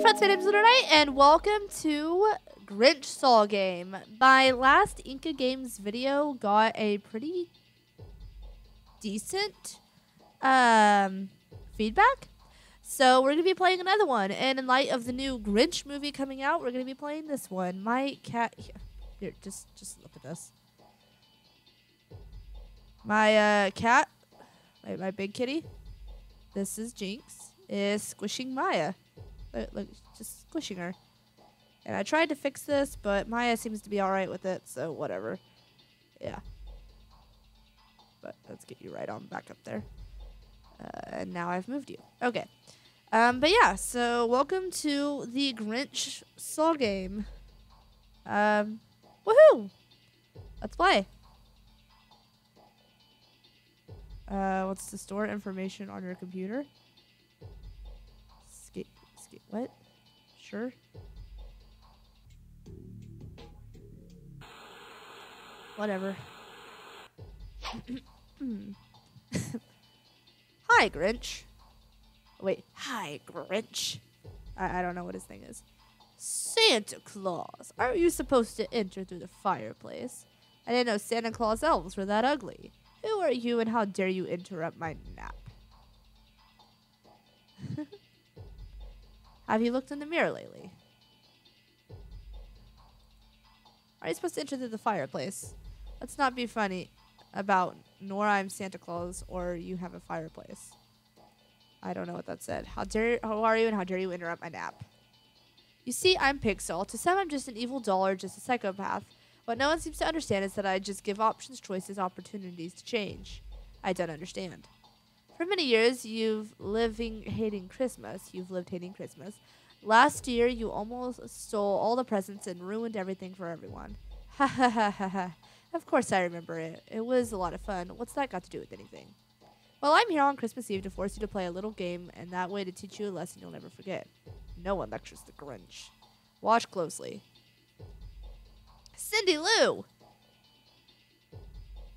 friends, my name's Knight, and welcome to Grinch Saw Game. My last Inkagames video got a pretty decent um, feedback. So we're going to be playing another one. And in light of the new Grinch movie coming out, we're going to be playing this one. My cat... Here, here just, just look at this. My uh, cat, my, my big kitty, this is Jinx, is squishing Maya. Look, just squishing her. And I tried to fix this, but Maya seems to be alright with it, so whatever. Yeah. But let's get you right on back up there. Uh, and now I've moved you. Okay. Um, but yeah, so welcome to the Grinch Saw game. Um, woohoo! Let's play. Uh, what's to store information on your computer? What? Sure. Whatever. Hi, Grinch. Wait, hi, Grinch. I, I don't know what his thing is. Santa Claus, aren't you supposed to enter through the fireplace? I didn't know Santa Claus elves were that ugly. Who are you and how dare you interrupt my nap? Have you looked in the mirror lately? Are you supposed to enter through the fireplace? Let's not be funny about nor I'm Santa Claus or you have a fireplace. I don't know what that said. How dare how are you and how dare you interrupt my nap? You see, I'm Pixel. To some I'm just an evil doll or just a psychopath. What no one seems to understand is that I just give options, choices, opportunities to change. I don't understand. For many years, you've living hating Christmas. You've lived hating Christmas. Last year, you almost stole all the presents and ruined everything for everyone. Ha ha ha ha ha. Of course I remember it. It was a lot of fun. What's that got to do with anything? Well, I'm here on Christmas Eve to force you to play a little game, and that way to teach you a lesson you'll never forget. No one lectures the Grinch. Watch closely. Cindy Lou!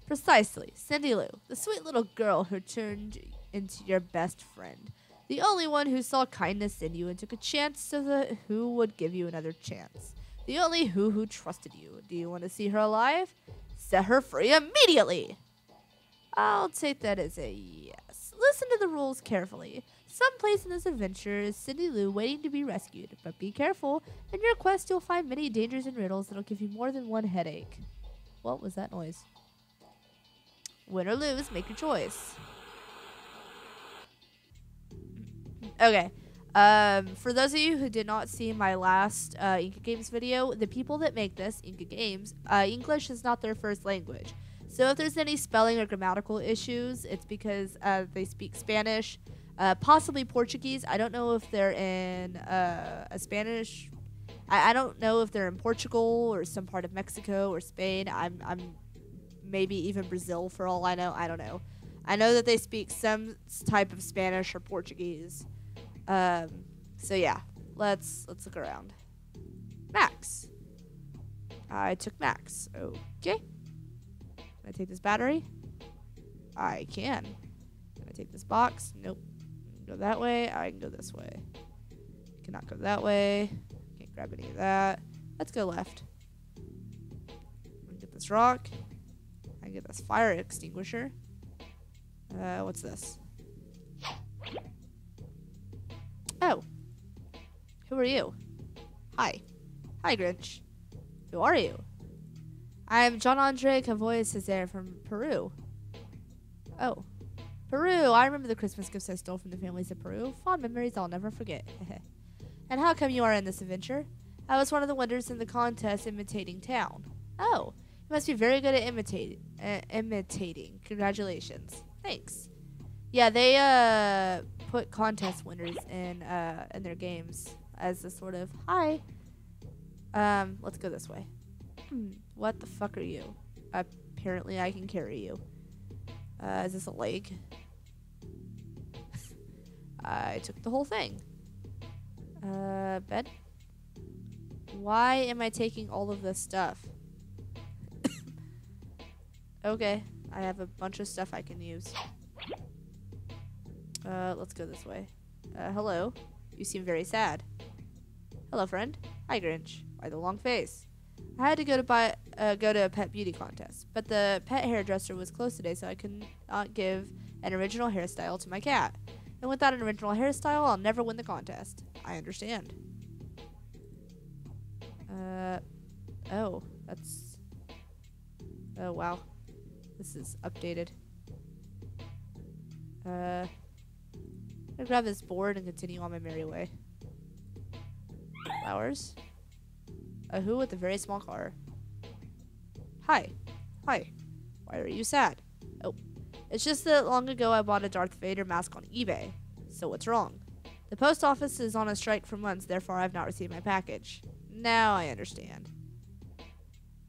Precisely, Cindy Lou, the sweet little girl who turned into your best friend. The only one who saw kindness in you and took a chance so that who would give you another chance. The only who who trusted you. Do you want to see her alive? Set her free immediately! I'll take that as a yes. Listen to the rules carefully. Someplace in this adventure is Cindy Lou waiting to be rescued, but be careful. In your quest, you'll find many dangers and riddles that'll give you more than one headache. What was that noise? Win or lose, make your choice. Okay. Um, for those of you who did not see my last uh, Inkagames video, the people that make this, Inkagames, uh, English is not their first language. So if there's any spelling or grammatical issues, it's because uh, they speak Spanish, uh, possibly Portuguese. I don't know if they're in uh, a Spanish. I, I don't know if they're in Portugal or some part of Mexico or Spain. I'm, I'm maybe even Brazil for all I know. I don't know. I know that they speak some type of Spanish or Portuguese. Um, so yeah, let's let's look around. Max. I took Max. Okay. Can I take this battery? I can. Can I take this box? Nope. Go that way. I can go this way. Cannot go that way. Can't grab any of that. Let's go left. Get this rock. I get this fire extinguisher. Uh, what's this? Oh. Who are you? Hi. Hi, Grinch. Who are you? I'm John Andre Cavoy Cesar from Peru. Oh. Peru. I remember the Christmas gifts I stole from the families of Peru. Fond memories I'll never forget. and how come you are in this adventure? I was one of the winners in the contest imitating town. Oh. You must be very good at imitate, uh, imitating. Congratulations. Thanks. Yeah, they uh put contest winners in uh in their games as a sort of hi. Um, let's go this way. Hmm, what the fuck are you? Apparently, I can carry you. Uh, is this a leg? I took the whole thing. Uh, bed. Why am I taking all of this stuff? Okay, I have a bunch of stuff I can use. Uh, let's go this way. Uh, hello. You seem very sad. Hello, friend. Hi, Grinch. Why the long face? I had to go to buy uh, go to a pet beauty contest, but the pet hairdresser was closed today, so I could not give an original hairstyle to my cat. And without an original hairstyle, I'll never win the contest. I understand. Uh, oh, that's. Oh wow, this is updated. Uh, I'm grab this board and continue on my merry way. Flowers. A who with a very small car. Hi. Hi. Why are you sad? Oh. It's just that long ago I bought a Darth Vader mask on eBay. So what's wrong? The post office is on a strike for months, therefore I've not received my package. Now I understand.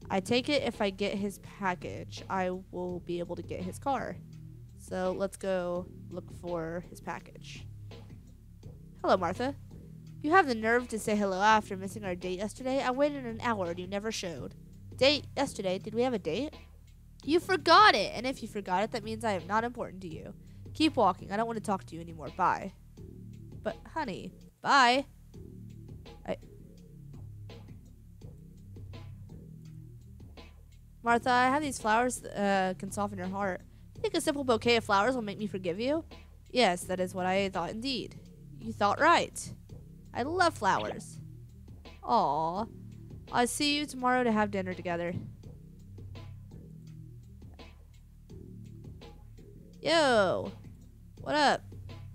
I take it if I get his package, I will be able to get his car. So let's go look for his package. Hello, Martha. You have the nerve to say hello after missing our date yesterday? I waited an hour and you never showed. Date yesterday? Did we have a date? You forgot it! And if you forgot it, that means I am not important to you. Keep walking. I don't want to talk to you anymore. Bye. But, honey, bye. I. Martha, I have these flowers uh, can soften your heart. You think a simple bouquet of flowers will make me forgive you? Yes, that is what I thought indeed. You thought right. I love flowers. Aw. I'll see you tomorrow to have dinner together. Yo. What up?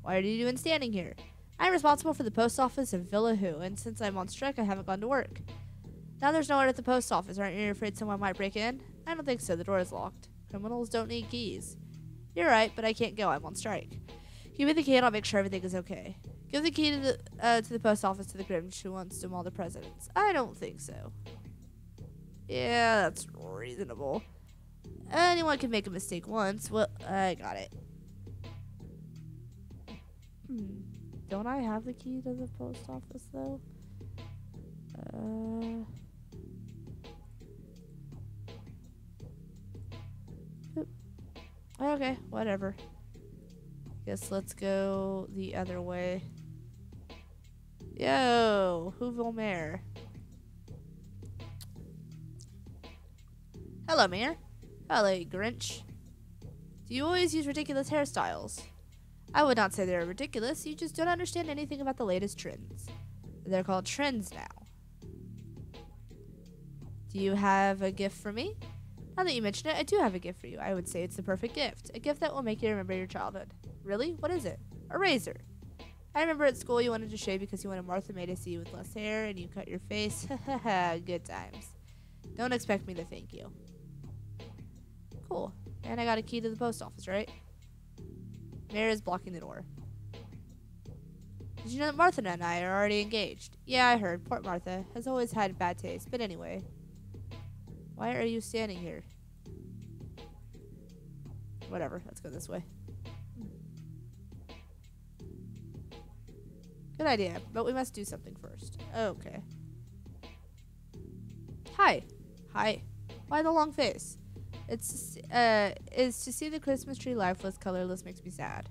Why are you doing standing here? I'm responsible for the post office of Villa Who, and since I'm on strike, I haven't gone to work. Now there's no one at the post office. Aren't you afraid someone might break in? I don't think so. The door is locked. Criminals don't need keys. You're right, but I can't go. I'm on strike. Give me the key and I'll make sure everything is okay. Give the key to the uh, to the post office to the Grinch who wants to maul the presidents. I don't think so. Yeah, that's reasonable. Anyone can make a mistake once. Well, I got it. Hmm. Don't I have the key to the post office though? Okay, whatever. Guess let's go the other way. Yo, Whoville Mayor. Hello, Mayor. Hello, Grinch. Do you always use ridiculous hairstyles? I would not say they're ridiculous, you just don't understand anything about the latest trends. They're called trends now. Do you have a gift for me? Now that you mention it, I do have a gift for you. I would say it's the perfect gift. A gift that will make you remember your childhood. Really? What is it? A razor. I remember at school you wanted to shave because you wanted Martha May to see you with less hair and you cut your face. Good times. Don't expect me to thank you. Cool. And I got a key to the post office, right? Mayor is blocking the door. Did you know that Martha and I are already engaged? Yeah, I heard. Poor Martha has always had bad taste. But anyway, why are you standing here? Whatever. Let's go this way. Good idea, but we must do something first. Okay. Hi. Hi. Why the long face? It's uh is to see the Christmas tree lifeless, colorless makes me sad.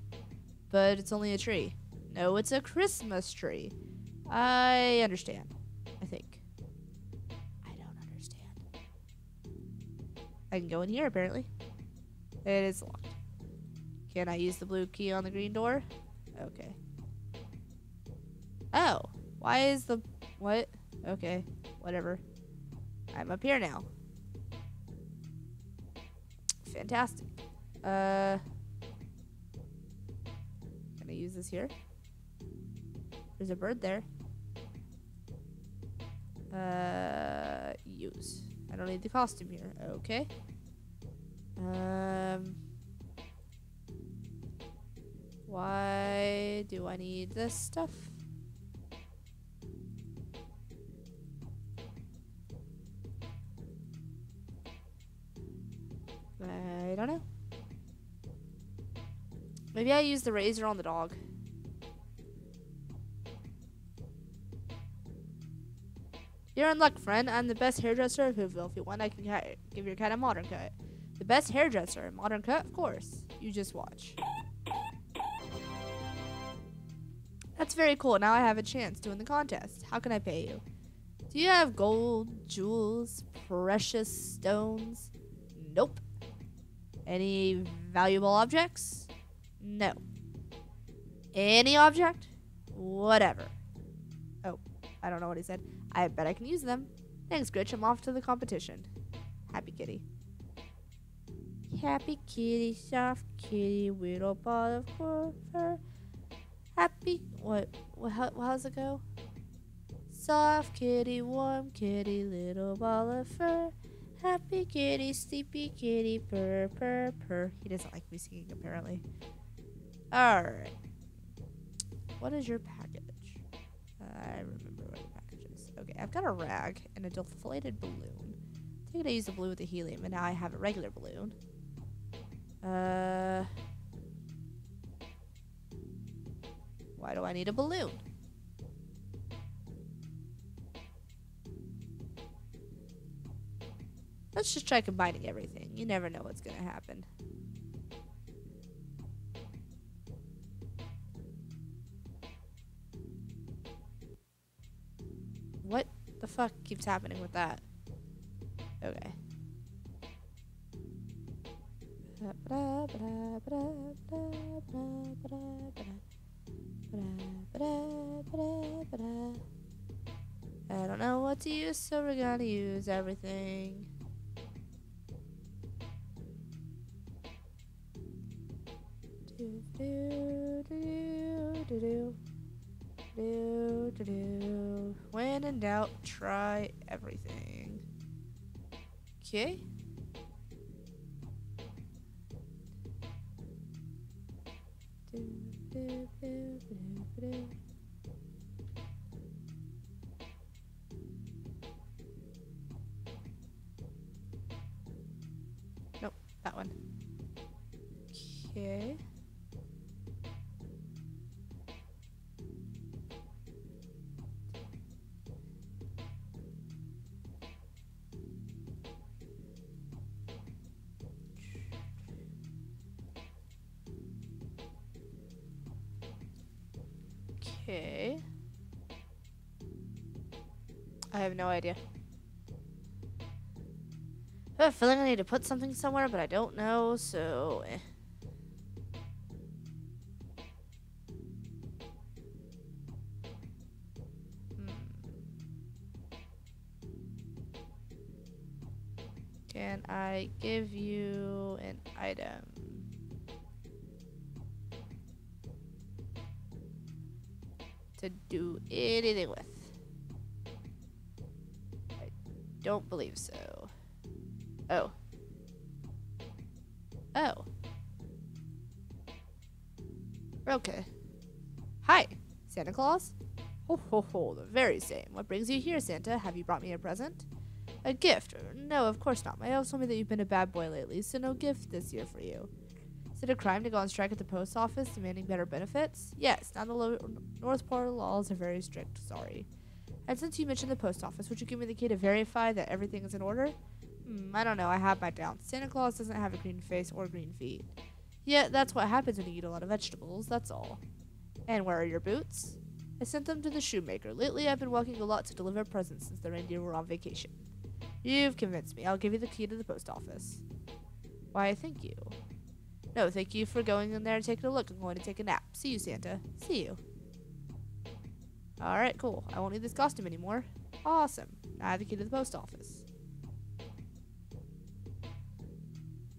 But it's only a tree. No, it's a Christmas tree. I understand. I can go in here apparently. It is locked. Can I use the blue key on the green door? Okay. Oh, why is the what? Okay, whatever. I'm up here now. Fantastic. Uh, can I use this here? There's a bird there. Uh, use. I don't need the costume here. Okay. Um. Why do I need this stuff? I don't know. Maybe I use the razor on the dog. You're in luck, friend. I'm the best hairdresser of Whoville. If you want, I can give your cat a modern cut. The best hairdresser. Modern cut? Of course. You just watch. That's very cool. Now I have a chance to win the contest. How can I pay you? Do you have gold, jewels, precious stones? Nope. Any valuable objects? No. Any object? Whatever. Oh, I don't know what he said. I bet I can use them. Thanks, Gritch. I'm off to the competition. Happy kitty. Happy kitty, soft kitty, little ball of fur. Happy. What? what how, how's it go? Soft kitty, warm kitty, little ball of fur. Happy kitty, sleepy kitty, purr, purr, purr. He doesn't like me singing, apparently. Alright. What is your package? I remember I've got a rag and a deflated balloon. I think I used the blue with the helium, and now I have a regular balloon. Uh... Why do I need a balloon? Let's just try combining everything. You never know what's gonna happen. Fuck keeps happening with that? Okay. I don't know what to use, so we're gonna use everything. Do do do do do do do do. When in doubt, try everything. Okay. Nope, that one. Okay. Okay. I have no idea. I have a feeling I need to put something somewhere, but I don't know, so... Eh. Hmm. Can I give you Ho ho the very same. What brings you here, Santa? Have you brought me a present? A gift? No, of course not. My elves told me that you've been a bad boy lately, so no gift this year for you. Is it a crime to go on strike at the post office demanding better benefits? Yes, now the North Pole laws are very strict, sorry. And since you mentioned the post office, would you give me the key to verify that everything is in order? Hmm, I don't know, I have my doubts. Santa Claus doesn't have a green face or green feet. Yeah, that's what happens when you eat a lot of vegetables, that's all. And where are your boots? I sent them to the shoemaker. Lately, I've been walking a lot to deliver presents since the reindeer were on vacation. You've convinced me. I'll give you the key to the post office. Why, thank you. No, thank you for going in there and taking a look. I'm going to take a nap. See you, Santa. See you. Alright, cool. I won't need this costume anymore. Awesome. Now I have the key to the post office.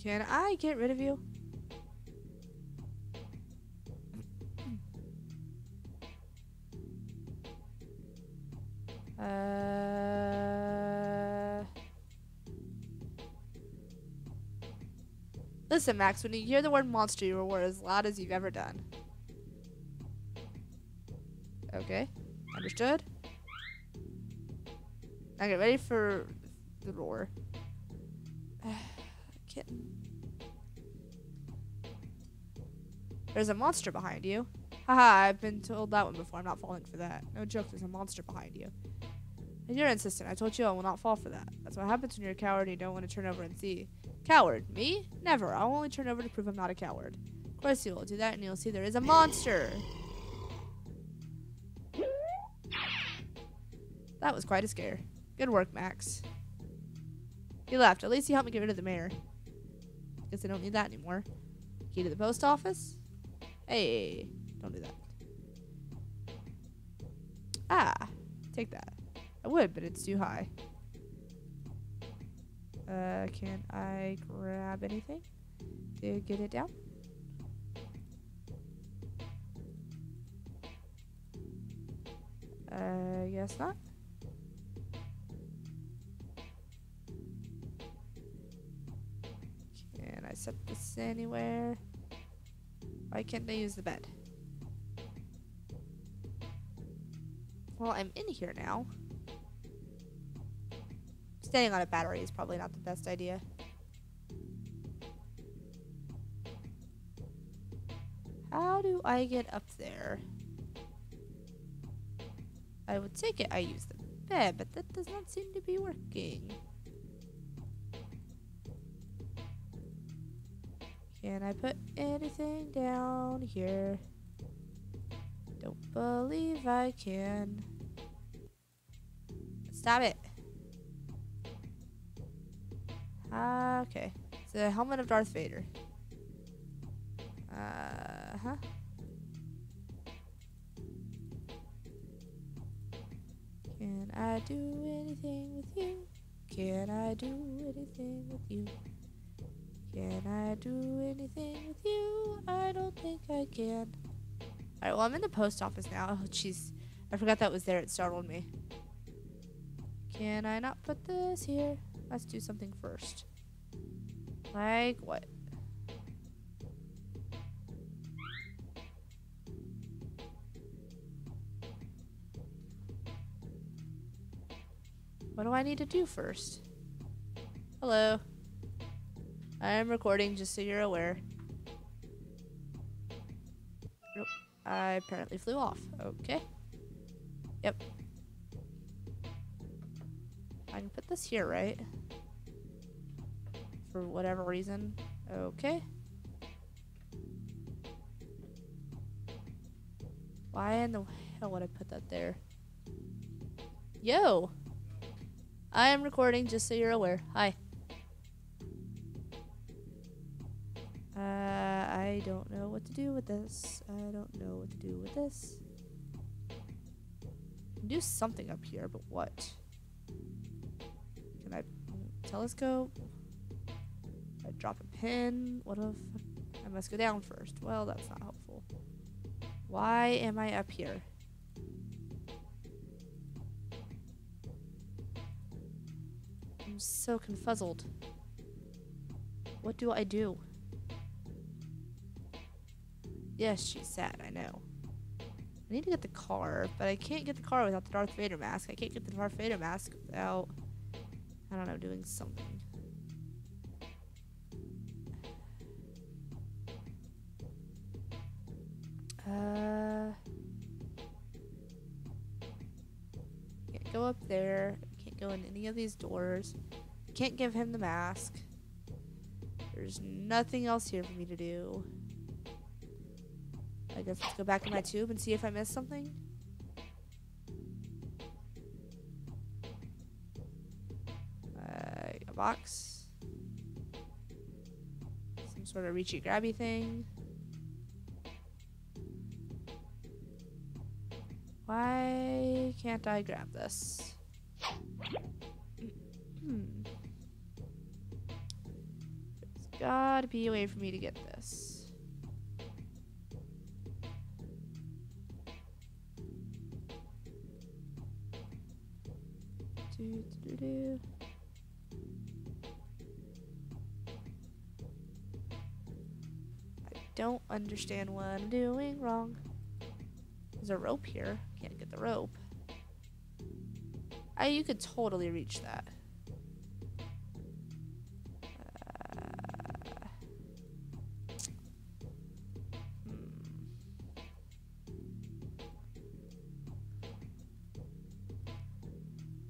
Can I get rid of you? Uh... Listen, Max, when you hear the word monster, you roar as loud as you've ever done. Okay. Understood? Now get ready for the roar. Kitten. There's a monster behind you. Haha, I've been told that one before. I'm not falling for that. No joke, there's a monster behind you. And you're insistent. I told you I will not fall for that. That's what happens when you're a coward and you don't want to turn over and see. Coward? Me? Never. I'll only turn over to prove I'm not a coward. Of course you will do that and you'll see there is a monster. That was quite a scare. Good work, Max. He left. At least he helped me get rid of the mayor. Guess I don't need that anymore. Key to the post office? Hey, don't do that. Ah, take that. I would, but it's too high. Uh, can I grab anything to get it down? Uh, guess not. Can I set this anywhere? Why can't I use the bed? Well, I'm in here now. Standing on a battery is probably not the best idea. How do I get up there? I would take it I use the bed, but that does not seem to be working. Can I put anything down here? Don't believe I can. Stop it. Uh, okay. It's the helmet of Darth Vader. Uh huh. Can I do anything with you? Can I do anything with you? Can I do anything with you? I don't think I can. Alright, well, I'm in the post office now. Oh, jeez. I forgot that was there. It startled me. Can I not put this here? Let's do something first. Like what? What do I need to do first? Hello. I am recording just so you're aware. Nope. I apparently flew off. Okay. Yep. I can put this here, right? For whatever reason. Okay. Why in the hell would I put that there? Yo! I am recording, just so you're aware. Hi. Uh, I don't know what to do with this. I don't know what to do with this. Do something up here, but what? Can I telescope? Drop a pin? What if I must go down first? Well, that's not helpful. Why am I up here? I'm so confuzzled. What do I do? Yes, she's sad, I know. I need to get the car, but I can't get the car without the Darth Vader mask. I can't get the Darth Vader mask without, I don't know, doing something. Uh, can't go up there. Can't go in any of these doors. Can't give him the mask. There's nothing else here for me to do. I guess let's go back in my tube and see if I missed something. Uh, a box. Some sort of reachy grabby thing. Can't I grab this? Hmm. There's gotta be a way for me to get this. Do, do, do. I don't understand what I'm doing wrong. There's a rope here. Can't get the rope. I, you could totally reach that.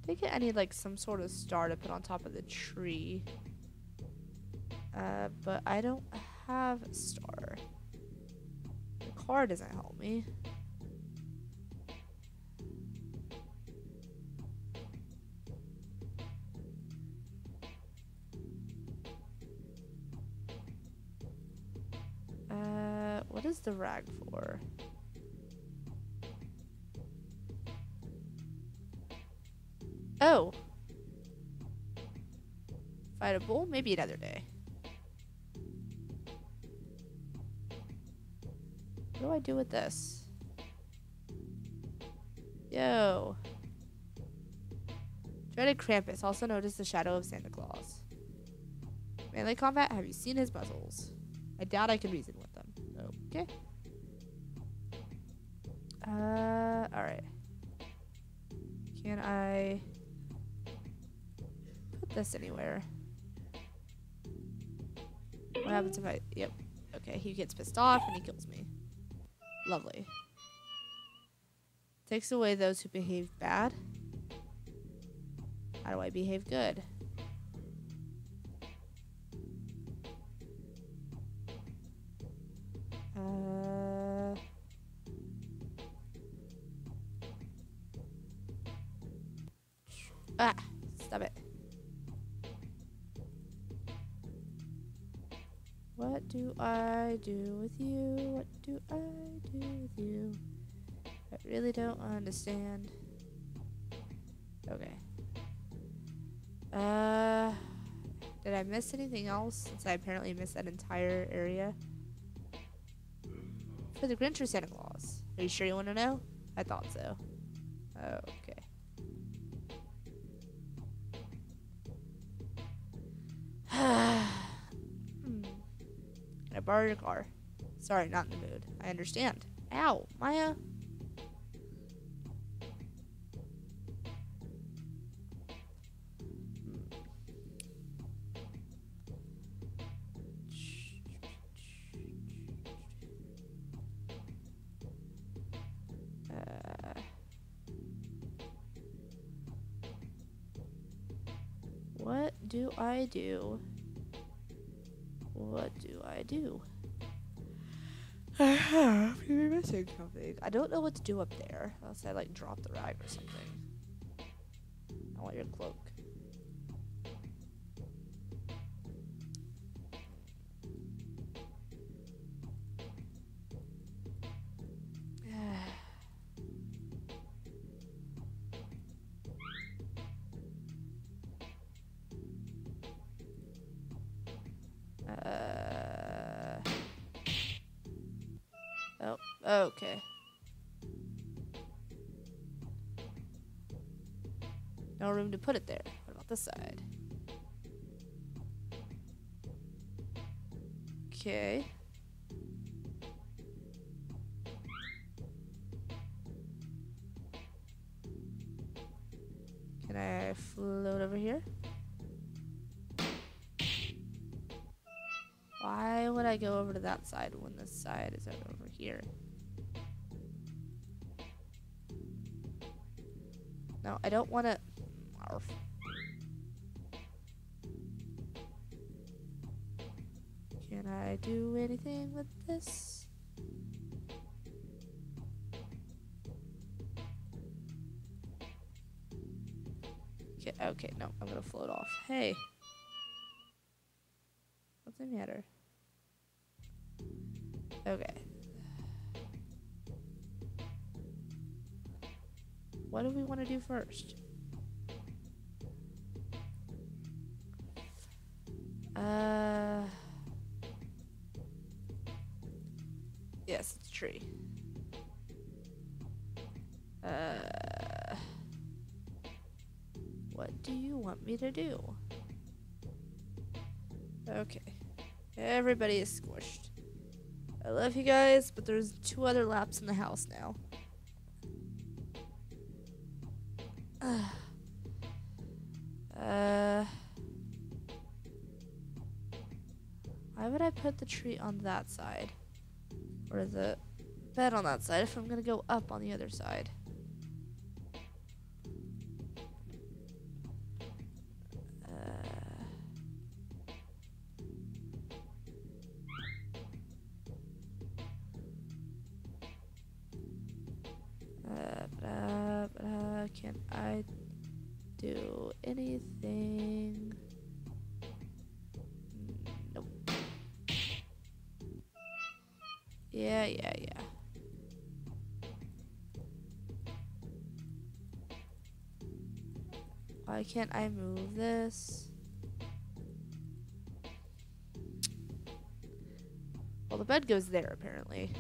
I think I need like some sort of star to put on top of the tree. Uh, but I don't have a star. The car doesn't help me. The rag for? Oh. Fight a bull? Maybe another day. What do I do with this? Yo. Dreaded Krampus, also known as the Shadow of Santa Claus. Melee combat, have you seen his muzzles? I doubt I can reason with. Okay. Uh, alright. Can I put this anywhere? What happens if I, yep. Okay, he gets pissed off and he kills me. Lovely. Takes away those who behave bad. How do I behave good? Ah, stop it. What do I do with you? What do I do with you? I really don't understand. Okay. Uh, did I miss anything else? Since I apparently missed that entire area. For the Grinch or Santa Claus? Are you sure you want to know? I thought so. Okay. Can I borrow your car? Sorry, not in the mood. I understand. Ow, Maya. Uh, what do I do? What do I have. You're missing something. I don't know what to do up there. Unless I like drop the rag or something. I want your cloak. Okay. Can I float over here? Why would I go over to that side when this side is over here? No, I don't want to... Can I do anything with this? Okay, no, I'm gonna float off. Hey. What's the matter? Okay. What do we want to do first? Uh. Tree. Uh. What do you want me to do? Okay. Everybody is squished. I love you guys, but there's two other laps in the house now. uh, why would I put the tree on that side? Or the bed on that side if I'm gonna go up on the other side? Can't I move this? Well, the bed goes there, apparently.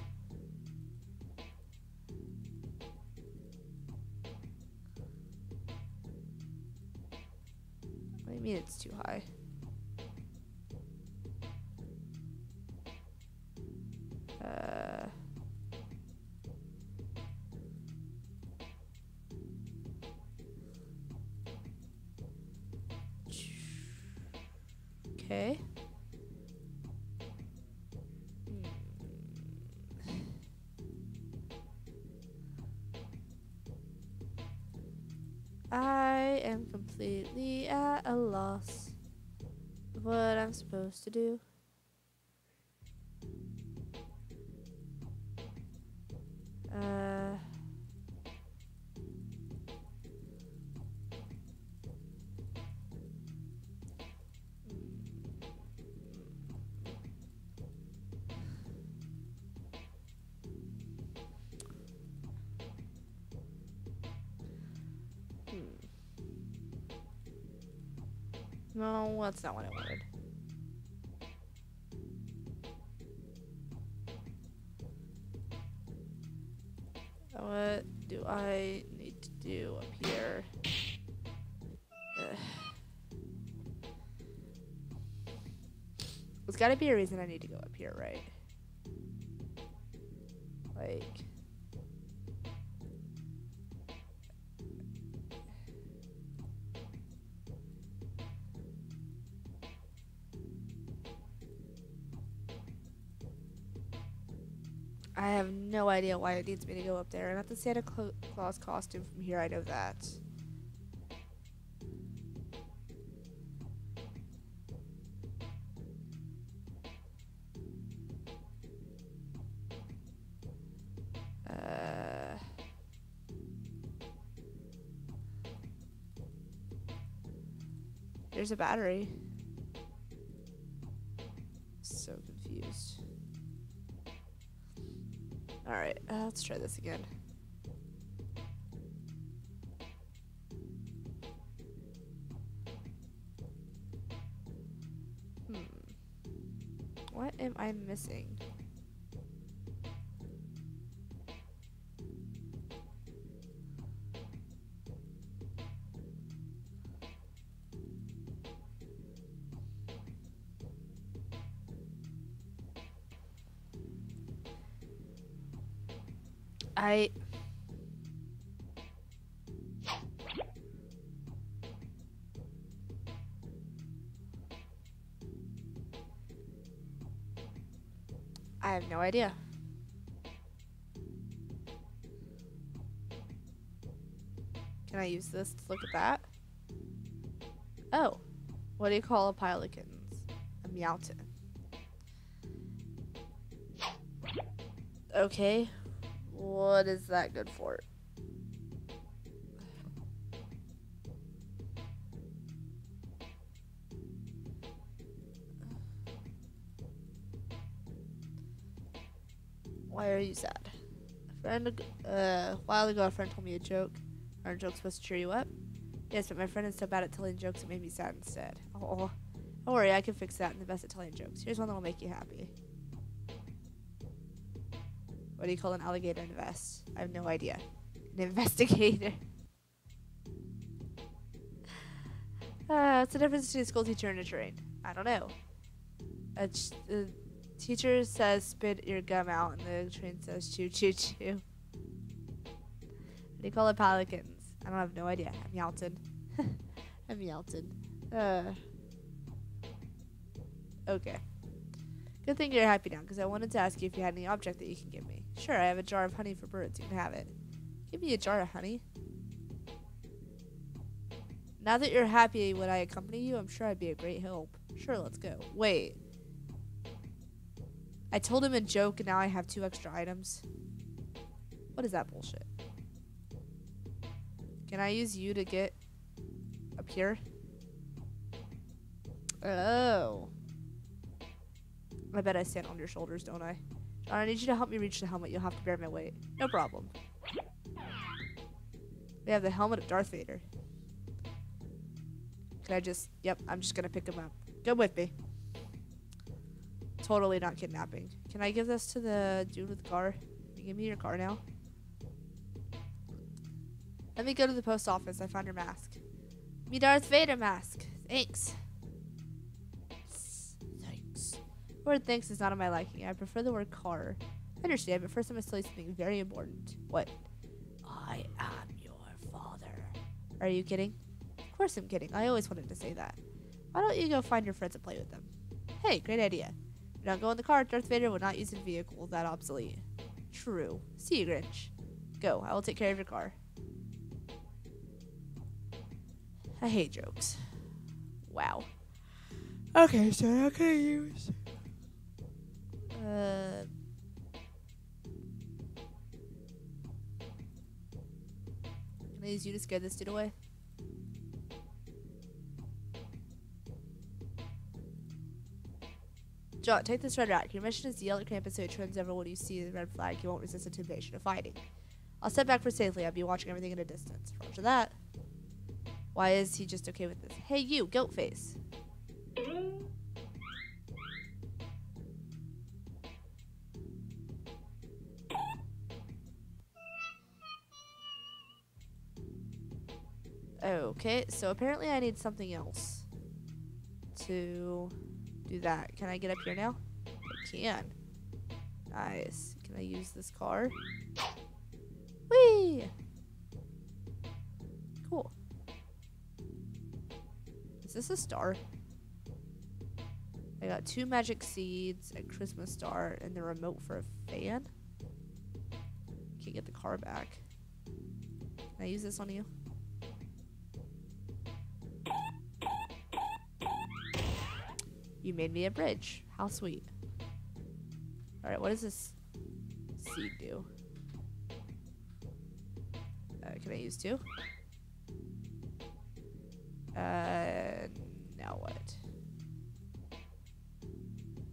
You mean it's too high? Supposed to do. Uh, hmm. No, that's not what I wanted. What do I need to do up here? Ugh. There's gotta be a reason I need to go up here, right? Like. No idea why it needs me to go up there. And not the Santa Claus costume from here, I know that. Uh, there's a battery. Alright, uh, let's try this again. Hmm. What am I missing? I I have no idea. Can I use this to look at that? Oh, what do you call a pile of kittens? A meowton. Okay, what is that good for? Why are you sad? A friend, uh, while ago, a friend told me a joke. Aren't jokes supposed to cheer you up? Yes, but my friend is so bad at telling jokes it made me sad instead. Oh, don't worry, I can fix that. I'm the best at telling jokes. Here's one that will make you happy. What do you call an alligator in a vest? I have no idea. An investigator. Uh, what's the difference between a school teacher and a train? I don't know. A teacher says spit your gum out, and the train says choo choo choo. What do you call it pelicans? I don't have no idea. I'm Yalton. I'm Yalton. Uh. Okay. Good thing you're happy now, because I wanted to ask you if you had any object that you can give me. Sure, I have a jar of honey for birds. You can have it. Give me a jar of honey. Now that you're happy when I accompany you, I'm sure I'd be a great help. Sure, let's go. Wait. I told him a joke and now I have two extra items. What is that bullshit? Can I use you to get up here? Oh. I bet I stand on your shoulders, don't I? I need you to help me reach the helmet. You'll have to bear my weight. No problem. We have the helmet of Darth Vader. Can I just... Yep, I'm just to pick him up. Come with me. Totally not kidnapping. Can I give this to the dude with the car? Can you give me your car now? Let me go to the post office. I found your mask. Me Darth Vader mask. Thanks. Word thanks is not on my liking. I prefer the word car. I understand, but first I must tell you something very important. What? I am your father. Are you kidding? Of course I'm kidding. I always wanted to say that. Why don't you go find your friends and play with them? Hey, great idea. You don't go in the car. Darth Vader would not use a vehicle that obsolete. True. See you, Grinch. Go. I will take care of your car. I hate jokes. Wow. Okay, so how can I use? Uh. Can I use you to scare this dude away? John, take this red rack. Your mission is to yell at Krampus so he turns when you see the red flag. You won't resist the temptation of fighting. I'll step back for safely. I'll be watching everything at a distance. Roger that. Why is he just okay with this? Hey, you, goat face. Okay, so apparently I need something else to do that. Can I get up here now? I can. Nice. Can I use this car? Whee! Cool. Is this a star? I got two magic seeds, a Christmas star, and the remote for a fan. Can't get the car back. Can I use this on you? You made me a bridge. How sweet. Alright, what does this seed do? Uh, can I use two? Uh, now what?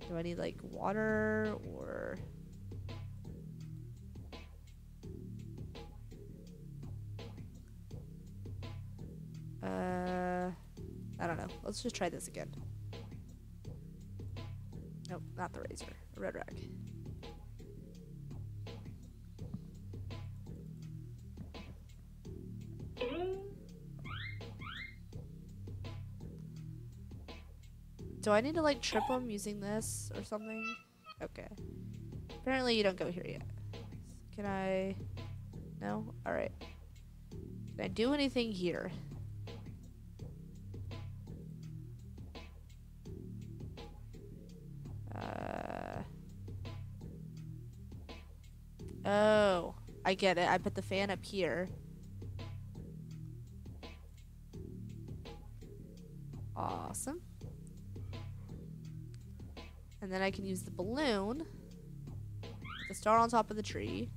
Do I need like water or... Uh, I don't know. Let's just try this again. Not the razor. Red rag. Do I need to like trip him using this or something? Okay. Apparently you don't go here yet. Can I? No? Alright. Can I do anything here? Oh, I get it. I put the fan up here. Awesome. And then I can use the balloon. The star on top of the tree.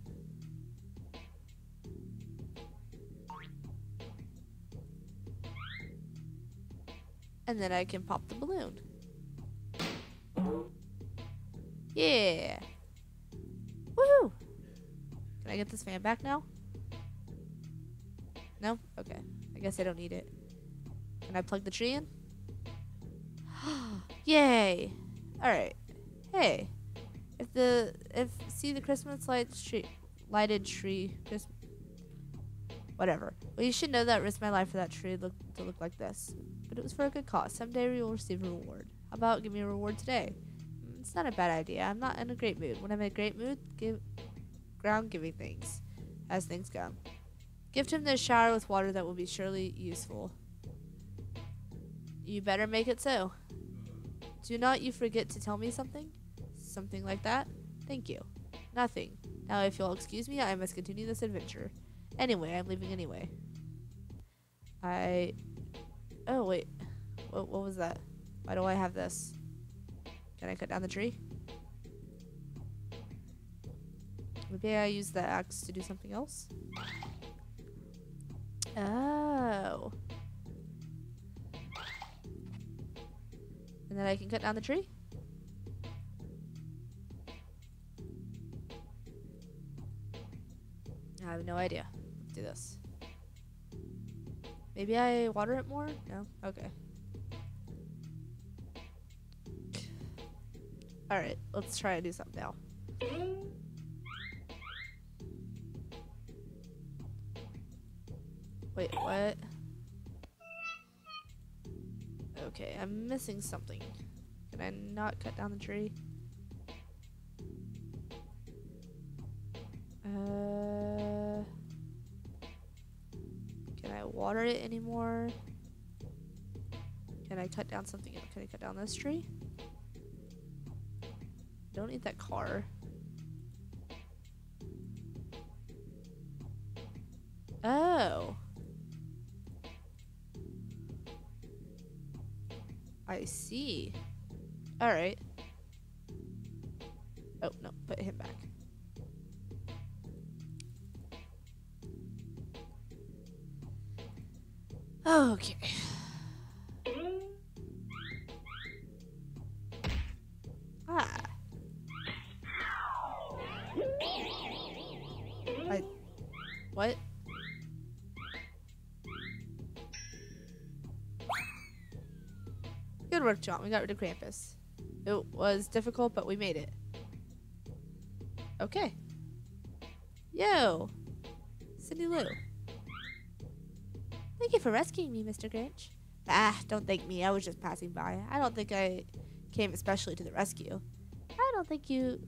And then I can pop the balloon. Yeah. Get this fan back now? No? Okay. I guess I don't need it. Can I plug the tree in? Yay! Alright. Hey. If the if see the Christmas lights tree lighted tree Christmas whatever. Well you should know that I risked my life for that tree look to look like this. But it was for a good cause. Someday we will receive a reward. How about give me a reward today? Mm, it's not a bad idea. I'm not in a great mood. When I'm in a great mood, give ground giving things as things go. Gift him the shower with water that will be surely useful. You better make it so. Do not you forget to tell me something? Something like that? Thank you. Nothing. Now, if you'll excuse me, I must continue this adventure. Anyway, I'm leaving anyway. I... Oh, wait. What, what was that? Why do I have this? Can I cut down the tree? Maybe I use the axe to do something else? Oh. And then I can cut down the tree? I have no idea. Let's do this. Maybe I water it more? No? Okay. Alright, let's try and do something now. Wait, what? Okay, I'm missing something. Can I not cut down the tree? Uh, can I water it anymore? Can I cut down something? Can I cut down this tree? Don't need that car. See. Alright. Oh, no. Put him back. Okay. Ah. I. What? Good work, John. We got rid of Krampus. It was difficult, but we made it. Okay. Yo! Cindy Lou. Thank you for rescuing me, Mr. Grinch. Ah, don't thank me. I was just passing by. I don't think I came especially to the rescue. I don't think you...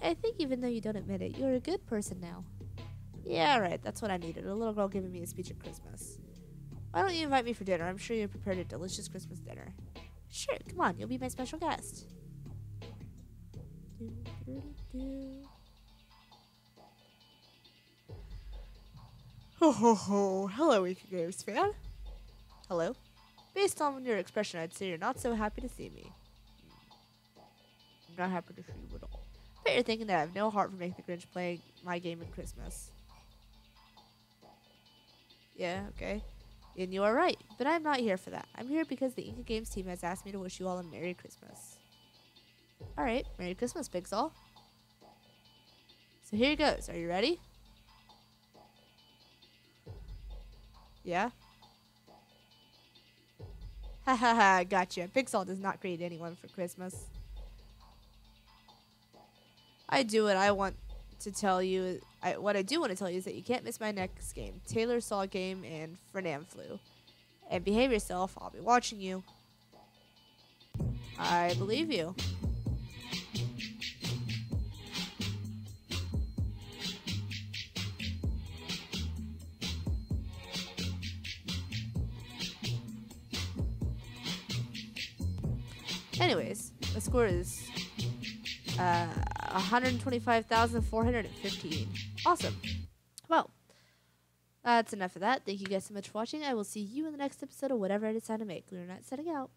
I think even though you don't admit it, you're a good person now. Yeah, right. That's what I needed. A little girl giving me a speech at Christmas. Why don't you invite me for dinner? I'm sure you prepared a delicious Christmas dinner. Sure, come on. You'll be my special guest. Do, do, do. Ho ho ho. Hello, Inkagames fan. Hello. Based on your expression, I'd say you're not so happy to see me. I'm not happy to see you at all. Bet you're thinking that I have no heart for making the Grinch play my game at Christmas. Yeah, okay. And you are right, but I'm not here for that. I'm here because the Inkagames team has asked me to wish you all a Merry Christmas. Alright, Merry Christmas, Pixel. So here goes. Are you ready? Yeah? Ha ha ha, gotcha. Pixel does not create anyone for Christmas. I do what I want to tell you. I, what I do want to tell you is that you can't miss my next game. Taylor Saw game and Fernanfloo. And behave yourself. I'll be watching you. I believe you. Anyways, the score is uh, 125,415. Awesome. Well, that's enough of that. Thank you guys so much for watching. I will see you in the next episode of whatever I decide to make. Lunernight setting out.